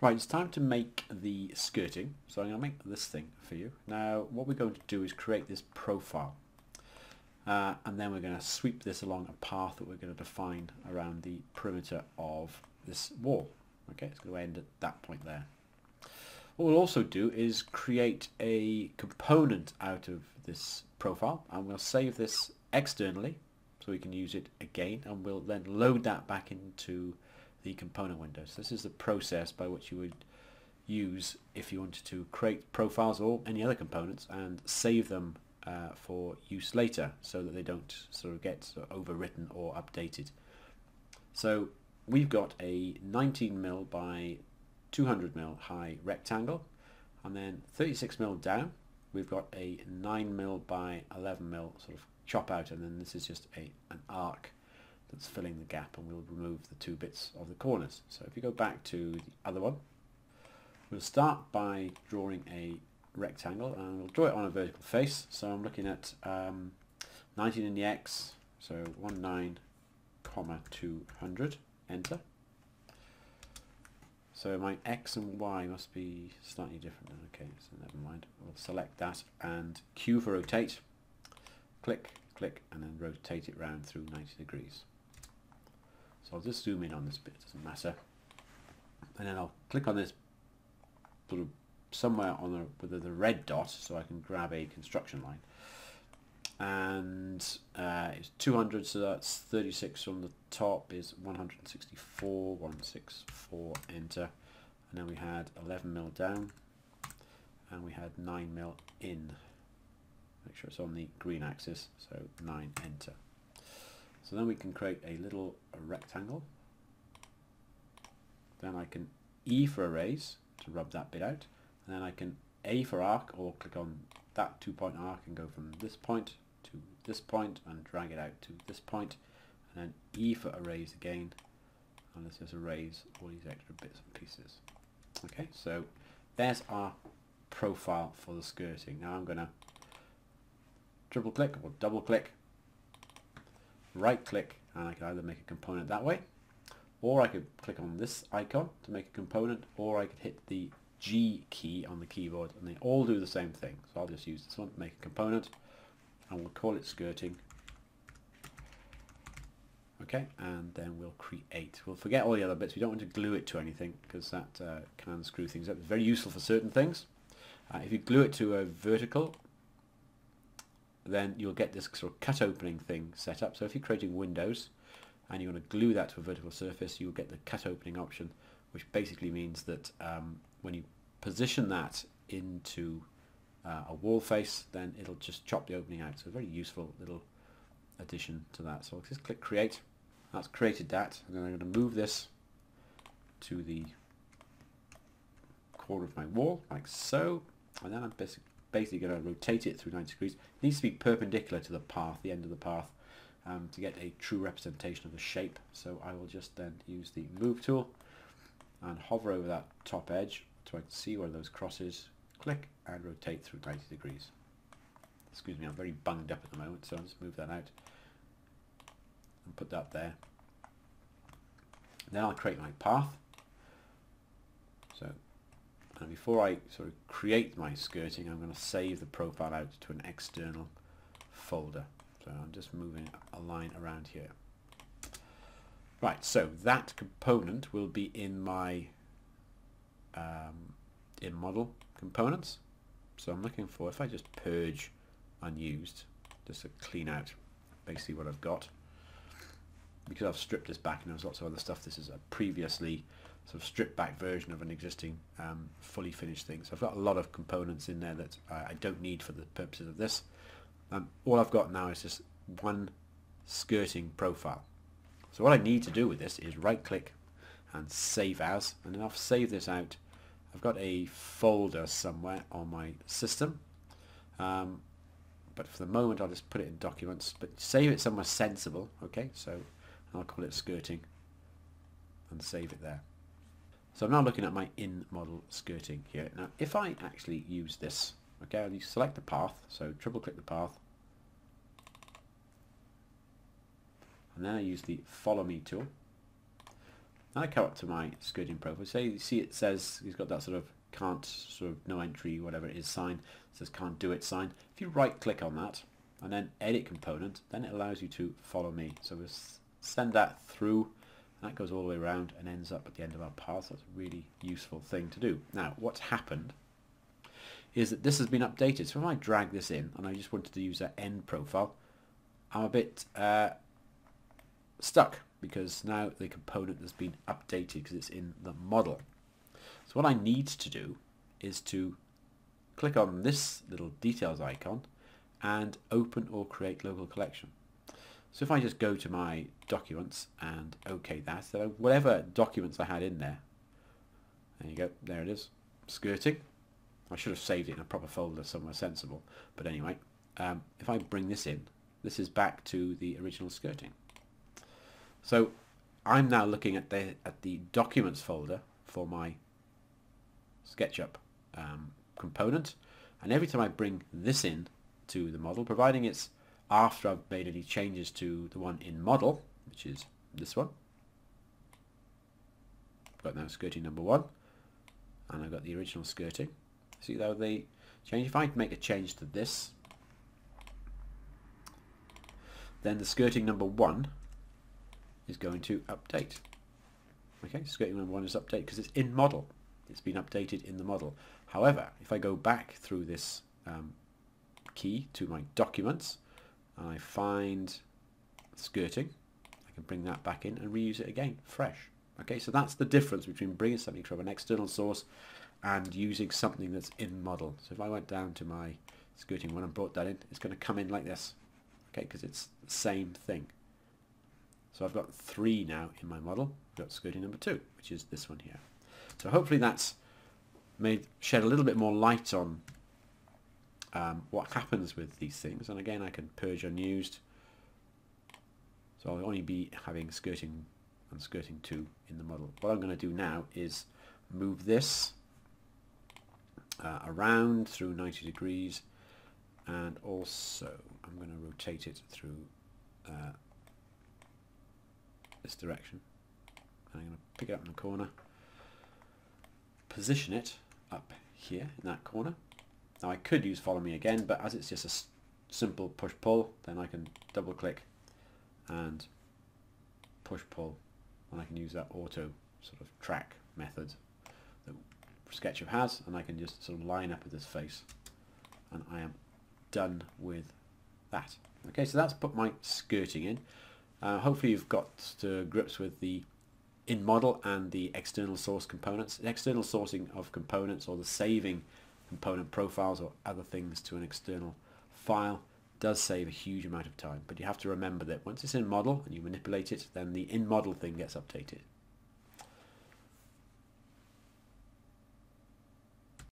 Right, it's time to make the skirting. So I'm going to make this thing for you. Now what we're going to do is create this profile. Uh, and then we're going to sweep this along a path that we're going to define around the perimeter of this wall. Okay, it's going to end at that point there. What we'll also do is create a component out of this profile and we'll save this externally so we can use it again and we'll then load that back into the component window. So this is the process by which you would use if you wanted to create profiles or any other components and save them uh, for use later so that they don't sort of get sort of overwritten or updated. So we've got a 19 mil by 200 mil high rectangle and then 36 mil down we've got a 9 mil by 11 mil sort of chop out and then this is just a an arc that's filling the gap and we'll remove the two bits of the corners. So if you go back to the other one we'll start by drawing a rectangle and we'll draw it on a vertical face so I'm looking at um, 19 in the X so 19 comma 200 enter so my X and Y must be slightly different. Okay, so never mind. We'll select that and Q for rotate. Click, click, and then rotate it round through 90 degrees. I'll just zoom in on this bit, doesn't matter. And then I'll click on this sort of somewhere on the, with the red dot so I can grab a construction line. And uh, it's 200, so that's 36 from the top is 164, 164, enter. And then we had 11 mil down and we had 9 mil in. Make sure it's on the green axis, so 9, enter. So then we can create a little rectangle. Then I can E for erase to rub that bit out. And then I can A for arc or click on that two point arc and go from this point to this point and drag it out to this point. and then E for erase again and let's just erase all these extra bits and pieces. Okay, so there's our profile for the skirting. Now I'm going to triple click or double click right click and I can either make a component that way or I could click on this icon to make a component or I could hit the G key on the keyboard and they all do the same thing. So I'll just use this one to make a component and we'll call it skirting. Okay and then we'll create. We'll forget all the other bits. We don't want to glue it to anything because that uh, can screw things up. It's very useful for certain things. Uh, if you glue it to a vertical then you'll get this sort of cut opening thing set up. So if you're creating windows and you want to glue that to a vertical surface, you'll get the cut opening option, which basically means that um, when you position that into uh, a wall face, then it'll just chop the opening out. So a very useful little addition to that. So I'll just click create. That's created that. And then I'm going to move this to the corner of my wall, like so. And then I'm basically basically going to rotate it through 90 degrees. It needs to be perpendicular to the path, the end of the path, um, to get a true representation of the shape. So I will just then use the move tool and hover over that top edge so I can see where those crosses, click and rotate through 90 degrees. Excuse me, I'm very bunged up at the moment, so I'll just move that out and put that there. Then I'll create my path. So and before I sort of create my skirting I'm going to save the profile out to an external folder. So I'm just moving a line around here. Right so that component will be in my um, in model components. So I'm looking for if I just purge unused just to clean out basically what I've got because I've stripped this back and there's lots of other stuff. This is a previously sort of stripped back version of an existing um, fully finished thing. So I've got a lot of components in there that I, don't need for the purposes of this. Um, all I've got now is just one skirting profile. So what I need to do with this is right click and save as and then I'll save this out. I've got a folder somewhere on my system um, but for the moment I'll just put it in documents but save it somewhere sensible okay so I'll call it skirting and save it there. So I'm now looking at my in model skirting here. Now if I actually use this, okay, I'll select the path, so triple click the path, and then I use the follow me tool, And I come up to my skirting profile. So you see it says he's got that sort of can't sort of no entry whatever it is sign. It says can't do it sign. If you right click on that and then edit component, then it allows you to follow me. So we'll send that through. That goes all the way around and ends up at the end of our path. That's a really useful thing to do. Now, what's happened is that this has been updated. So if I drag this in and I just wanted to use that end profile, I'm a bit uh, stuck because now the component has been updated because it's in the model. So what I need to do is to click on this little details icon and open or create local collection. So if I just go to my documents and OK that, so whatever documents I had in there, there you go, there it is, skirting. I should have saved it in a proper folder somewhere sensible, but anyway, um, if I bring this in, this is back to the original skirting. So I'm now looking at the at the documents folder for my SketchUp um, component, and every time I bring this in to the model, providing it's after I've made any changes to the one in model, which is this one. I've got now skirting number one, and I've got the original skirting. See how they change? If I make a change to this, then the skirting number one is going to update. Okay, skirting number one is update because it's in model. It's been updated in the model. However, if I go back through this um, key to my documents, I find skirting, I can bring that back in and reuse it again, fresh. Okay, so that's the difference between bringing something from an external source and using something that's in model. So if I went down to my skirting one and brought that in, it's going to come in like this, okay, because it's the same thing. So I've got three now in my model. I've got skirting number two, which is this one here. So hopefully that's made shed a little bit more light on um, what happens with these things. And again, I can purge unused. So I'll only be having skirting and skirting 2 in the model. What I'm going to do now is move this uh, around through 90 degrees and also I'm going to rotate it through uh, this direction. And I'm going to pick it up in the corner, position it up here in that corner now I could use follow me again, but as it's just a simple push-pull, then I can double-click and push-pull, and I can use that auto sort of track method that SketchUp has, and I can just sort of line up with this face, and I am done with that. Okay, so that's put my skirting in. Uh, hopefully you've got to grips with the in model and the external source components. The external sourcing of components or the saving component profiles or other things to an external file does save a huge amount of time. But you have to remember that once it's in model and you manipulate it, then the in model thing gets updated.